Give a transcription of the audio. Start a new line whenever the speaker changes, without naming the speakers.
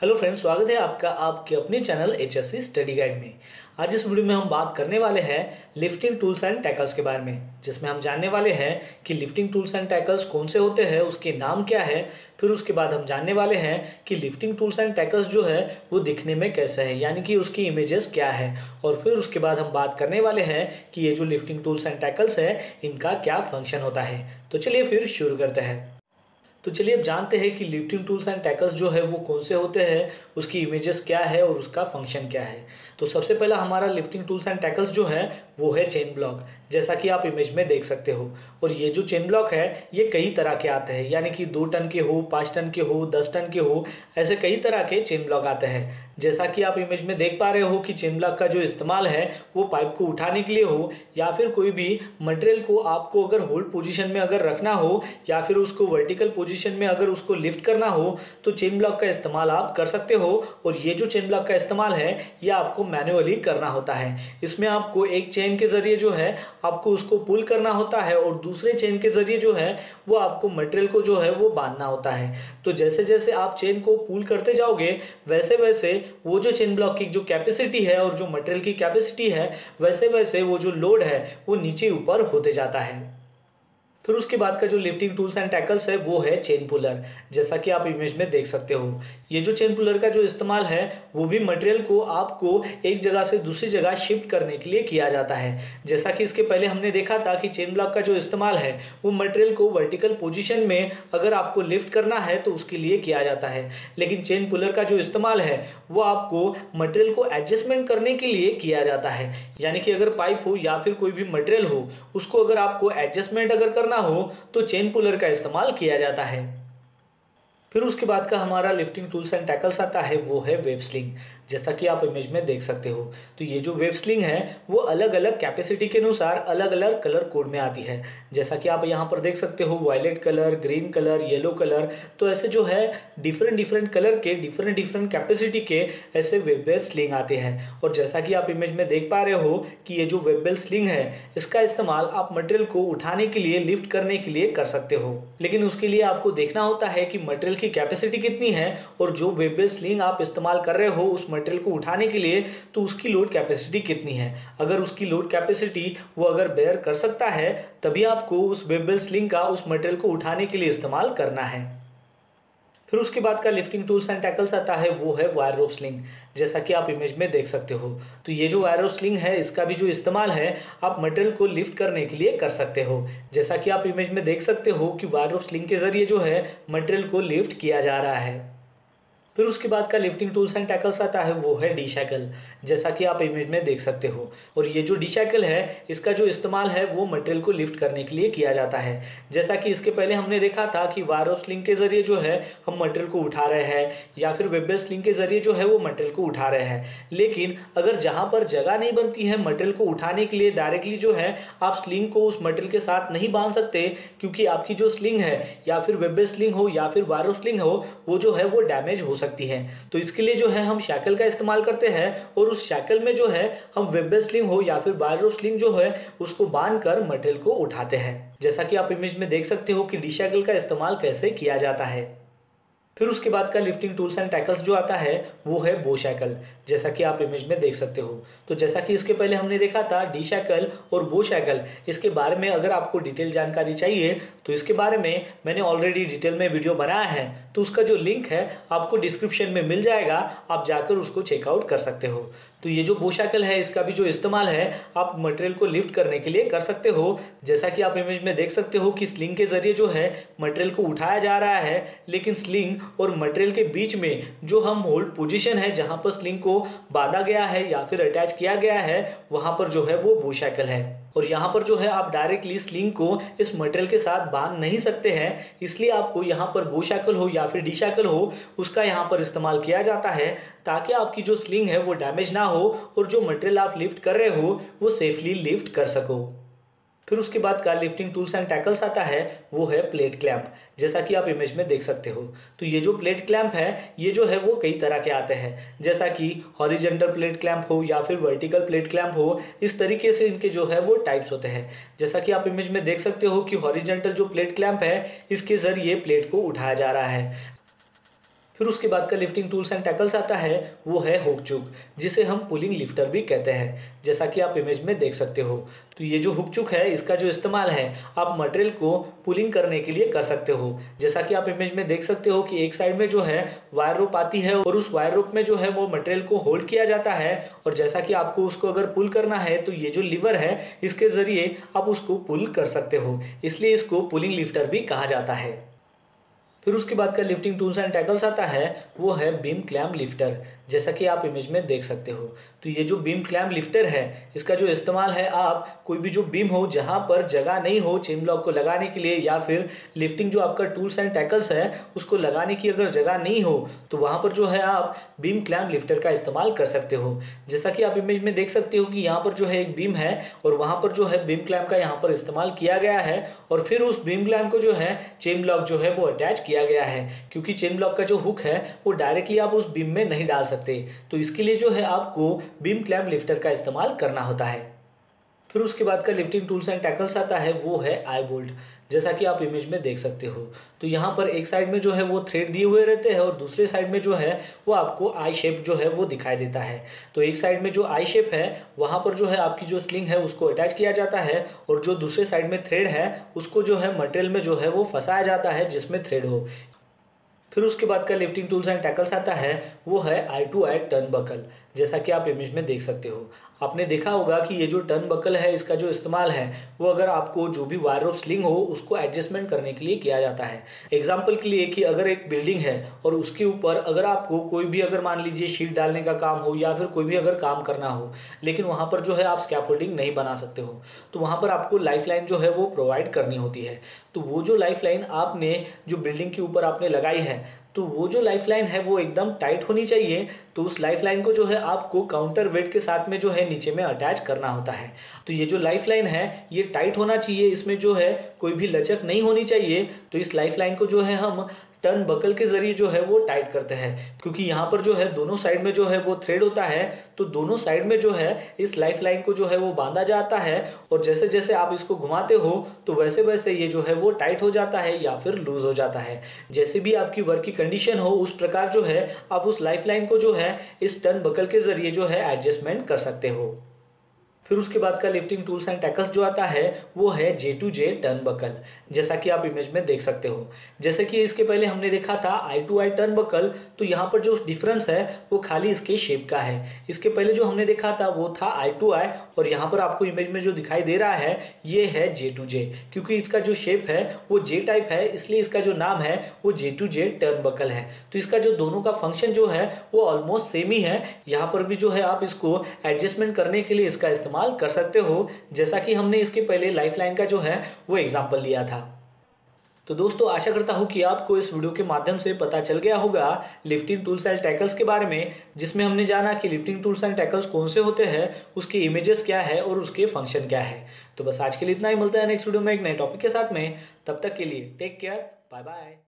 Hello friends, स्वागत है आपका, आपके अपने channel H S C study guide में। आज इस वीडियो में हम बात करने वाले हैं लिफ्टिंग टूल्स एंड टैकल्स के बारे में, जिसमें हम जानने वाले हैं कि लिफ्टिंग टूल्स एंड टैकल्स कौन से होते हैं, उसके नाम क्या है, फिर उसके बाद हम जानने वाले हैं कि लिफ्टिंग टूल्स एंड टैकल्स जो है, वो दिखने में कैसे है, यानी कि उसकी इमेजेस क्या है, और फिर उसके बाद हम बात करने वाले हैं कि ये जो लिफ्टिंग टूल्स एंड टैकल्स है, इनका क्या फ़ंक्शन होता है। तो चलिए फिर शुरू करते हैं। तो चलिए अब जानते हैं कि लिफ्टिंग टूल्स एंड टैकल्स जो है वो कौन से होते हैं, उसकी इमेजेस क्या है और उसका फ़ंक्शन क्या है। तो सबसे पहला हमारा लिफ्टिंग टूल्स एंड टैकल्स जो है, वो है चेन ब्लॉक जैसा कि आप इमेज में देख सकते हो। और ये जो चेन ब्लॉक है, ये कई तरह के आते हैं, यानी कि दो टन के हो, पाँच टन के हो, दस टन के हो, ऐसे कई तरह के चेन ब्लॉक आते हैं। जैसा कि आप इमेज में देख पा रहे हो कि चेन ब्लॉक का जो इस्तेमाल है, वो पाइप को उठाने के लिए हो, या फिर कोई भी मटेरियल को आपको अगर होल्ड पोजीशन में अगर रखना हो, या फिर उसको वर्टिकल पोजीशन में अगर उसको लिफ्ट करना हो तो चेन ब्लॉक का इस्तेमाल आप कर सकते हो, और ये जो चेन ब्लॉक का इस्तेमाल है, ये आपको मैनुअली करना होता है। इसमें आपको एक चेन के ज़रिए जो है, आपको उसको पुल करना होता है, और दूसरे चेन के ज़रिए जो है, वो आपको मटेरियल को जो है, वो बांधना होता है। तो जैसे जैसे आप चेन को पुल करते जाओगे वैसे वैसे वो जो चेन ब्लॉक की जो कैपेसिटी है और जो मटेरियल की कैपेसिटी है वैसे वैसे वो जो लोड है, वो नीचे ऊपर होते जाता है। फिर उसके बाद का जो लिफ्टिंग टूल्स एंड टैकल्स है, वो है चेन पुलर जैसा कि आप इमेज में देख सकते हो। ये जो चेन पुलर का जो इस्तेमाल है, वो भी मटेरियल को आपको एक जगह से दूसरी जगह शिफ्ट करने के लिए किया जाता है। जैसा कि इसके पहले हमने देखा था कि चेन ब्लॉक का जो इस्तेमाल है, वो मटेरियल को वर्टिकल पोजिशन में अगर आपको लिफ्ट करना है तो उसके लिए किया जाता है। लेकिन चेन पुलर का जो इस्तेमाल है, वो आपको मटेरियल को एडजस्टमेंट करने के लिए किया जाता है। यानी कि अगर पाइप हो या फिर कोई भी मटेरियल हो, उसको अगर आपको एडजस्टमेंट अगर करना हो तो चेन पुलर का इस्तेमाल किया जाता है। फिर उसके बाद का हमारा लिफ्टिंग टूल्स एंड टैकल्स आता है, वो है वेब स्लिंग जैसा कि आप इमेज में देख सकते हो। तो ये जो वेब स्लिंग है, वो अलग अलग कैपेसिटी के अनुसार अलग अलग कलर कोड में आती है। जैसा कि आप यहाँ पर देख सकते हो violet colour green colour yellow colour तो ऐसे जो है डिफरेंट डिफरेंट कलर के डिफरेंट डिफरेंट कैपेसिटी के ऐसे वेब बेल स्लिंग आते हैं। और जैसा कि आप इमेज में देख पा रहे हो कि ये जो वेब बेल स्लिंग है, इसका इस्तेमाल आप मटेरियल को उठाने के लिए लिफ्ट करने के लिए कर सकते हो। लेकिन उसके लिए आपको देखना होता है कि मटेरियल की कैपेसिटी कितनी है, और जो वेब बेल स्लिंग आप इस्तेमाल कर रहे हो, उस मटेरियल को उठाने के लिए तो उसकी लोड कैपेसिटी कितनी है? अगर उसकी लोड कैपेसिटी वो अगर बेयर कर सकता है, तभी आपको उस वेबल स्लिंग का, उस मटेरियल को उठाने के लिए इस्तेमाल करना है। फिर उसके बाद का लिफ्टिंग टूल्स एंड टैकल्स आता है, वो है वायर रोप स्लिंग जैसा कि आप इमेज में देख सकते हो। तो ये जो वायर रोप स्लिंग है, इसका भी जो इस्तेमाल है, आप मटेरियल को लिफ्ट करने के लिए कर सकते हो। जैसा कि आप इमेज में देख सकते हो कि वायर रोप स्लिंग के ज़रिए जो है मटेरियल को लिफ्ट किया जा रहा है। फिर उसके बाद का लिफ्टिंग टूल्स एंड टैकल्स आता है, वो है डी शैकल जैसा कि आप इमेज में देख सकते हो। और ये जो डी है, इसका जो इस्तेमाल है, वो मटेरियल को लिफ्ट करने के लिए किया जाता है। जैसा कि इसके पहले हमने देखा था कि वायर ऑफ़ स्लिंग के ज़रिए जो है, हम मटेरियल को उठा रहे हैं, या फिर वेबल स्लिंग के ज़रिए जो है, वो मटेरियल को उठा रहे हैं। लेकिन अगर जहाँ पर जगह नहीं बनती है मटेरियल को उठाने के लिए डायरेक्टली जो है, आप स्लिंग को उस मटेरियल के साथ नहीं बाँध सकते, क्योंकि आपकी जो स्लिंग है, या फिर वेबल स्लिंग हो, या फिर वायर ऑफ़ स्लिंग हो, वो जो है, वो डैमेज हो सकती है। तो इसके लिए जो है हम शैकल का इस्तेमाल करते हैं और उस शैकल में जो है हम वेब स्लिंग हो या फिर वायर स्लिंग जो है, उसको बाँध कर मटेरियल को उठाते हैं। जैसा कि आप इमेज में देख सकते हो कि डिशैकल का इस्तेमाल कैसे किया जाता है। फिर उसके बाद का लिफ्टिंग टूल्स एंड टैकल्स जो आता है, वो है बो शैकल जैसा कि आप इमेज में देख सकते हो। तो जैसा कि इसके पहले हमने देखा था डी शैकल और बो शैकल इसके बारे में अगर आपको डिटेल जानकारी चाहिए तो इसके बारे में मैंने ऑलरेडी डिटेल में वीडियो बनाया है। तो उसका जो लिंक है, आपको डिस्क्रिप्शन में मिल जाएगा, आप जाकर उसको चेकआउट कर सकते हो। तो ये जो बोशाकल है, इसका भी जो इस्तेमाल है, आप मटेरियल को लिफ्ट करने के लिए कर सकते हो। जैसा कि आप इमेज में देख सकते हो कि स्लिंग के ज़रिए जो है मटेरियल को उठाया जा रहा है, लेकिन स्लिंग और मटेरियल के बीच में जो हम होल्ड पोजीशन है, जहाँ पर स्लिंग को बांधा गया है या फिर अटैच किया गया है, वहाँ पर जो है वो बोशाकल है। और यहाँ पर जो है आप डायरेक्टली स्लिंग को इस मटेरियल के साथ बाँध नहीं सकते हैं, इसलिए आपको यहाँ पर बोशाकल हो या फिर डी शैकल हो, उसका यहाँ पर इस्तेमाल किया जाता है ताकि आपकी जो स्लिंग है वो डैमेज ना हो और जो मटेरियल आप लिफ्ट कर रहे हो, वो सेफली लिफ्ट कर सको। फिर उसके बाद का लिफ्टिंग टूल्स एंड टैकल्स आता है, वो है प्लेट क्लैंप, जैसा कि आप इमेज में देख सकते हो। तो ये जो प्लेट क्लैंप है, ये जो है वो कई तरह के आते हैं, जैसा कि हॉरिजेंटल प्लेट क्लैंप हो या फिर वर्टिकल प्लेट क्लैंप हो, इस तरीके से इनके जो है वो टाइप्स होते हैं। जैसा कि आप इमेज में देख सकते हो कि हॉरिजेंटल जो प्लेट क्लैंप है, इसके ज़रिए प्लेट को उठाया जा रहा है। फिर उसके बाद का लिफ्टिंग टूल्स एंड टैकल्स आता है, वो है हुक चुक जिसे हम पुलिंग लिफ्टर भी कहते हैं, जैसा कि आप इमेज में देख सकते हो। तो ये जो हुक चुक है, इसका जो इस्तेमाल है, आप मटेरियल को पुलिंग करने के लिए कर सकते हो। जैसा कि आप इमेज में देख सकते हो कि एक साइड में जो है वायर रोप आती है और उस वायर रोप में जो है वो मटेरियल को होल्ड किया जाता है। और जैसा कि आपको उसको अगर पुल करना है तो ये जो लिवर है, इसके ज़रिए आप उसको पुल कर सकते हो। इसलिए इसको पुलिंग लिफ्टर भी कहा जाता है। फिर उसके बाद का लिफ्टिंग टूल्स एंड टैकल्स आता है, वो है बीम क्लैम लिफ्टर जैसा कि आप इमेज में देख सकते हो। तो ये जो बीम क्लैम लिफ्टर है, इसका जो इस्तेमाल है आप कोई भी जो बीम हो, जहाँ पर जगह नहीं हो चेन ब्लॉक को लगाने के लिए, या फिर लिफ्टिंग जो आपका टूल्स एंड टैकल्स है, उसको लगाने की अगर जगह नहीं हो तो वहाँ पर जो है आप बीम क्लैम लिफ्टर का इस्तेमाल कर सकते हो। जैसा कि आप इमेज में देख सकते हो कि यहाँ पर जो है एक बीम है, और वहाँ पर जो है बीम क्लैम का यहाँ पर इस्तेमाल किया गया है, और फिर उस बीम क्लैम को जो है चेन ब्लॉक जो है वो अटैच किया गया है, क्योंकि चेन ब्लॉक का जो हुक है, वो डायरेक्टली आप उस बीम में नहीं डाल सकते। तो इसके लिए जो है आपको बीम क्लैम लिफ्टर का इस्तेमाल करना होता है। फिर उसके बाद का लिफ्टिंग टूल्स एंड टैकल्स आता है, वो है आई बोल्ट जैसा कि आप इमेज में देख सकते हो। तो यहाँ पर एक साइड में जो है वो थ्रेड दिए हुए रहते हैं और दूसरे साइड में जो है वो आपको आई शेप जो है वो दिखाई देता है। तो एक साइड में जो आई शेप है, वहाँ पर जो है आपकी जो स्लिंग है उसको अटैच किया जाता है और जो दूसरे साइड में थ्रेड है, उसको जो है मटेरियल में जो है वो फंसाया जाता है जिसमें थ्रेड हो। फिर उसके बाद का लिफ्टिंग टूल्स एंड टैकल्स आता है, वो है आई टू आई टर्न बकल जैसा कि आप इमेज में देख सकते हो। आपने देखा होगा कि ये जो टर्न बकल है, इसका जो इस्तेमाल है, वो अगर आपको जो भी वायर ऑफ़ स्लिंग हो, उसको एडजस्टमेंट करने के लिए किया जाता है। एग्ज़ाम्पल के लिए कि अगर एक बिल्डिंग है और उसके ऊपर अगर आपको कोई भी अगर मान लीजिए शीट डालने का काम हो या फिर कोई भी अगर काम करना हो, लेकिन वहाँ पर जो है आप स्कैफोल्डिंग नहीं बना सकते हो तो वहाँ पर आपको लाइफ लाइन जो है वो प्रोवाइड करनी होती है। तो वो जो लाइफ लाइन आपने जो बिल्डिंग के ऊपर आपने लगाई है तो वो जो लाइफ लाइन है वो एकदम टाइट होनी चाहिए तो उस लाइफ लाइन को जो है आपको काउंटर वेट के साथ में जो है नीचे में अटैच करना होता है। तो ये जो लाइफ लाइन है, ये टाइट होना चाहिए, इसमें जो है कोई भी लचक नहीं होनी चाहिए तो इस लाइफ लाइन को जो है हम टर्न बकल के ज़रिए जो है वो टाइट करते हैं। क्योंकि यहाँ पर जो है दोनों साइड में जो है वो थ्रेड होता है तो दोनों साइड में जो है इस लाइफ लाइन को जो है वो बांधा जाता है और जैसे जैसे आप इसको घुमाते हो तो वैसे वैसे ये जो है वो टाइट हो जाता है या फिर लूज हो जाता है। जैसे भी आपकी वर्क की कंडीशन हो, उस प्रकार जो है आप उस लाइफ लाइन को जो है इस टर्न बकल के ज़रिए जो है एडजस्टमेंट कर सकते हो। फिर उसके बाद का लिफ्टिंग टूल्स एंड टैकल्स जो आता है, वो है J to J turn buckle जैसा कि आप इमेज में देख सकते हो। जैसे कि इसके पहले हमने देखा था I to I turn buckle तो यहाँ पर जो डिफरेंस है, वो खाली इसके शेप का है। इसके पहले जो हमने देखा था, वो था आई टू आई और यहाँ पर आपको इमेज में जो दिखाई दे रहा है, ये है जे टू जे क्योंकि इसका जो शेप है, वो जे टाइप है, इसलिए इसका जो नाम है, वो J to J turn buckle है। तो इसका जो दोनों का फ़ंक्शन जो है, वो ऑलमोस्ट सेम ही है। यहाँ पर भी जो है आप इसको एडजस्टमेंट करने के लिए इसका इस्तेमाल इस्तेमाल कर सकते हो, जैसा कि हमने इसके पहले लाइफ लाइन का जो है, वो एग्ज़ाम्पल लिया था। तो दोस्तों, आशा करता हूँ कि आपको इस वीडियो के माध्यम से पता चल गया होगा लिफ्टिंग टूल्स एंड टैकल्स के बारे में, जिसमें हमने जाना कि लिफ्टिंग टूल्स एंड टैकल्स कौन से होते हैं, उसके इमेजेस क्या है और उसके फ़ंक्शन क्या है। तो बस आज के लिए इतना ही, मिलता है नेक्स्ट वीडियो में एक नए टॉपिक के साथ में। तब तक के लिए टेक केयर बाय बाय